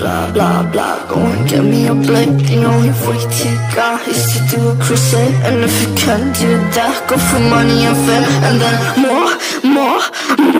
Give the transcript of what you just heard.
Blah, blah, blah, go and get me a blade The only way to God. Is to do a crusade And if you can't do that, go for money and fame And then more, more, more.